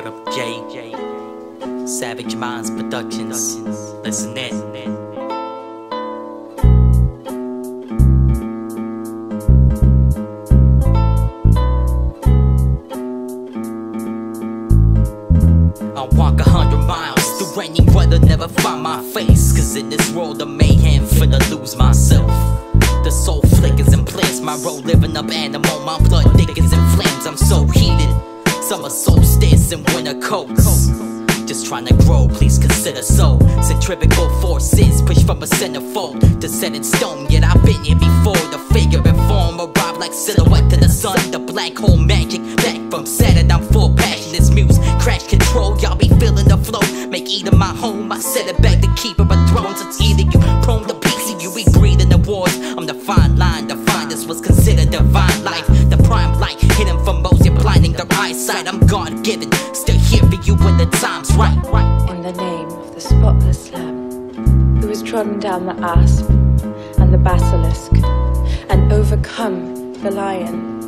J. Savage Minds Productions. Listen in. I walk a hundred miles through rainy weather, never find my face. Cause in this world of mayhem, finna lose myself. The soul flickers and plants my road, living up animal. My blood thickens in flames, I'm so heated. Summer solstice and winter coats. Just trying to grow, please consider so. Centrifugal forces push from a centerfold to set in stone. Yet I've been here before. The figure and form arrive like silhouette to the sun. The black hole magic back from Saturn. I'm full passion. This muse crash control. Y'all be feeling the flow. Make Eden my home. I set it back to keeper of thrones. It's either you prone to peace or you we breathe in the wars. I'm the fine line. The eyesight. I'm God given. Still here for you when the time's right. in the name of the spotless Lamb, who has trodden down the asp and the basilisk, and overcome the lion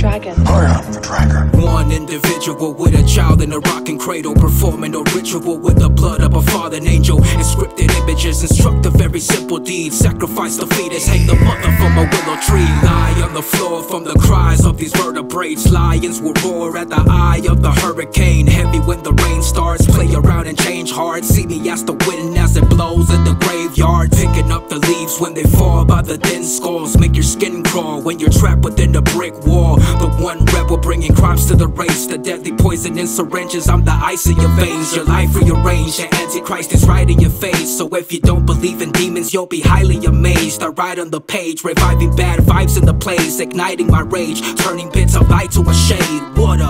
dragon. I am the dragon. One individual with a child in a rocking cradle, performing a ritual with the blood of a fallen angel. And scripted images instruct a very simple deed. Sacrifice the fetus, hang the mother from a willow tree. Lie on the floor from the cries of these vertebrates. Lions will roar at the eye of the hurricane. Heavy when the rain starts, play around and change hearts. See me as the wind as it blows in the graveyard. Picking up the leaves when they fall by the thin skulls. Make your skin crawl when you're trapped within a brick wall. The one rebel bringing crimes to the race. The deadly poison in syringes. I'm the ice in your veins. Your life rearranged. Your antichrist is right in your face. So if you don't believe in demons, you'll be highly amazed. I write on the page, reviving bad vibes in the place, igniting my rage, turning bits of light to a shade. What up?